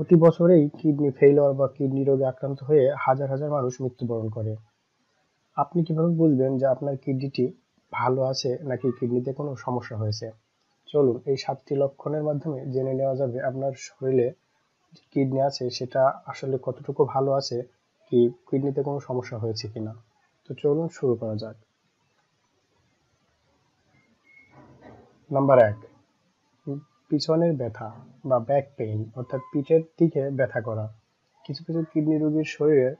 প্রতি বছরেই kidney failure বা কিডনি রোগে আক্রান্ত হয়ে হাজার হাজার মানুষ মৃত্যুবরণ করে। আপনি কীভাবে বুঝবেন যে আপনার কিডনিটি ভালো আছে নাকি কিডনিতে কোনো সমস্যা হয়েছে? চলুন এই সাতটি লক্ষণের মাধ্যমে জেনে নেওয়া যাবে আপনার শরীরে কিডনি আছে সেটা আসলে কতটুকু ভালো আছে, কি কিডনিতে কোনো সমস্যা হয়েছে কিনা। তো চলুন শুরু করা যাক। নাম্বার এক পিছনের ব্যথা বা ব্যাক পেইন অর্থাৎ পিঠের দিকে ব্যথা করা। কিছু কিছু কিডনি রোগীর শরীরে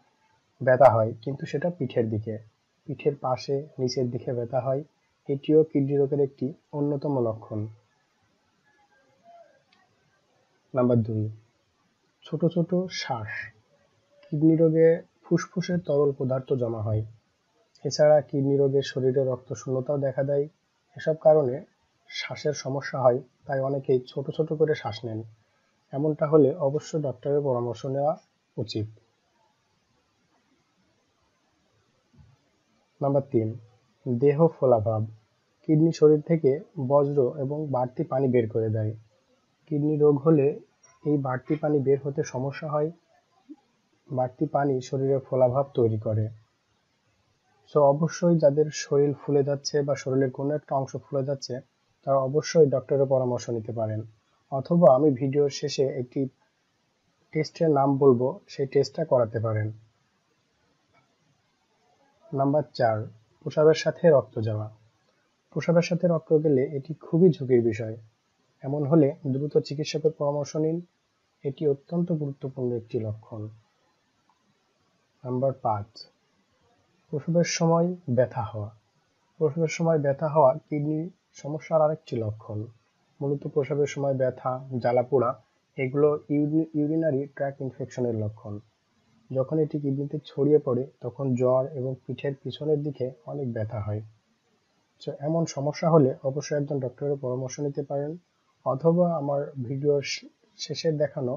ব্যথা হয়, কিন্তু সেটা পিঠের দিকে। পিঠের পাশে নিচের দিকে ব্যথা হয়, এটিও কিডনি রোগের একটি অন্যতম লক্ষণ। নাম্বার দুই, ছোট ছোট শ্বাস। কিডনি রোগে ফুসফুসে তরল পদার্থ জমা হয়। এছাড়া কিডনি রোগে শরীরে রক্ত শূন্যতাও দেখা দেয়। এসব কারণে শ্বাসের সমস্যা হয়, তাই অনেকেই ছোট ছোট করে শ্বাস নেন। এমনটা হলে অবশ্যই ডক্টরের পরামর্শ নেওয়া উচিত। নাম্বার তিন, দেহ ফোলাভাব কিডনি শরীর থেকে বজ্র এবং বাড়তি পানি বের করে দেয়। কিডনি রোগ হলে এই বাড়তি পানি বের হতে সমস্যা হয়, বাড়তি পানি শরীরে ফোলাভাব তৈরি করে। সো অবশ্যই যাদের শরীর ফুলে যাচ্ছে বা শরীরের কোনো একটা অংশ ফুলে যাচ্ছে তারা অবশ্যই ডক্টরের পরামর্শ নিতে পারেন। অথবা আমি ভিডিওর শেষে একটি টেস্টের নাম বলব, সেই টেস্টটা করাতে পারেন। নাম্বার চার, প্রসাবের সাথে রক্ত যাওয়া। প্রসাবের সাথে রক্ত গেলে এটি খুবই ঝুঁকির বিষয়। এমন হলে দ্রুত চিকিৎসকের পরামর্শ নিন। এটি অত্যন্ত গুরুত্বপূর্ণ একটি লক্ষণ। নাম্বার পাঁচ, প্রসবের সময় ব্যথা হওয়া। প্রসবের সময় ব্যথা হওয়া, কিডনি সমস্যার আরেকটি লক্ষণ। মূলত প্রসবের সময় ব্যথা, জ্বালাপোড়া, এগুলো ইউরিনারি ট্র্যাক ইনফেকশনের লক্ষণ। যখন এটি কিডনিতে ছড়িয়ে পড়ে, তখন জ্বর এবং পিঠের পিছনের দিকে অনেক ব্যথা হয়। তো এমন সমস্যা হলে অবশ্যই একজন ডক্টরের পরামর্শ নিতে পারেন, অথবা আমার ভিডিওর শেষে দেখানো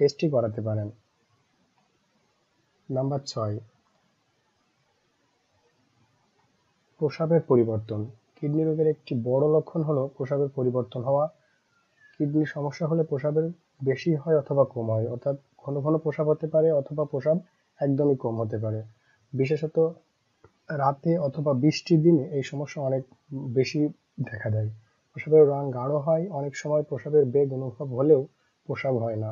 টেস্টটি করাতে পারেন। নাম্বার ছয়। প্রসাবের পরিবর্তন। কিডনি রোগের একটি বড় লক্ষণ হলো প্রসাবের পরিবর্তন হওয়া। কিডনি সমস্যা হলে প্রসাবের বেশি হয় অথবা কম হয়, অর্থাৎ ঘন ঘন প্রসাব হতে পারে অথবা প্রসাব একদমই কম হতে পারে। বিশেষত রাতে অথবা বৃষ্টির দিনে এই সমস্যা অনেক বেশি দেখা দেয়। প্রসাবের রং গাঢ় হয়, অনেক সময় প্রসাবের বেগ অনুভব হলেও প্রসাব হয় না।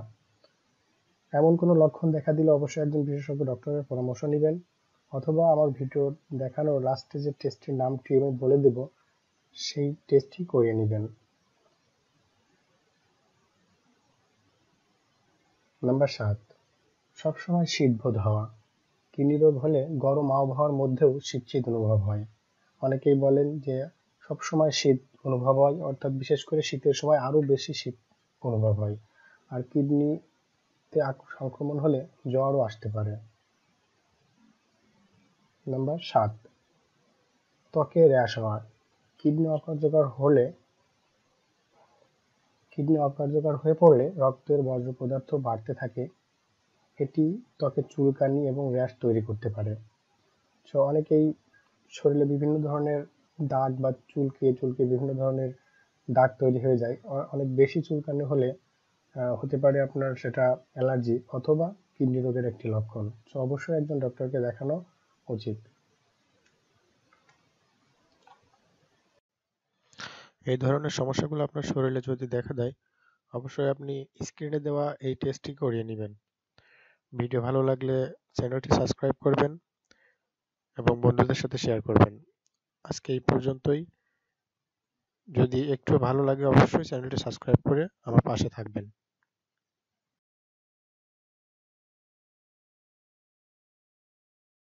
এমন কোনো লক্ষণ দেখা দিলে অবশ্যই একজন বিশেষজ্ঞ ডক্টরের পরামর্শ নেবেন। অথবা আমার ভিডিও দেখানোর লাস্টে যে টেস্টটির নামটি আমি বলে দেব, সেই টেস্টটি করিয়ে নেবেন। নাম্বার সাত, সবসময় শীতবোধ হওয়া। রোগ হলে গরম আবহাওয়ার মধ্যেও শীত শীত অনুভব হয়। অনেকেই বলেন যে সবসময় শীত অনুভব হয়, অর্থাৎ বিশেষ করে শীতের সময় আরও বেশি শীত অনুভব হয়। আর কিডনিতে সংক্রমণ হলে জ্বরও আসতে পারে। নাম্বার সাত। ত্বকে র্যাশ হওয়া। কিডনি অকার্যকর হলে, কিডনি অকার্যকর হয়ে পড়লে রক্তের বর্জ্য পদার্থ বাড়তে থাকে। এটি ত্বকে চুলকানি এবং র্যাশ তৈরি করতে পারে। সো অনেকেই শরীরে বিভিন্ন ধরনের দাগ বা চুলকে চুলকে বিভিন্ন ধরনের দাগ তৈরি হয়ে যায়। অনেক বেশি চুলকানি হলে হতে পারে আপনার সেটা অ্যালার্জি অথবা কিডনি রোগের একটি লক্ষণ। সো অবশ্যই একজন ডক্টরকে দেখানো উচিত। এই ধরনের সমস্যাগুলো আপনার শরীরে যদি দেখা দেয়, অবশ্যই আপনি স্ক্রিনে দেওয়া এই টেস্টটি করিয়ে নেবেন। ভিডিও ভালো লাগলে চ্যানেলটি সাবস্ক্রাইব করবেন এবং বন্ধুদের সাথে শেয়ার করবেন। আজকে এই পর্যন্তই। যদি একটু ভালো লাগে, অবশ্যই চ্যানেলটি সাবস্ক্রাইব করে আমার পাশে থাকবেন।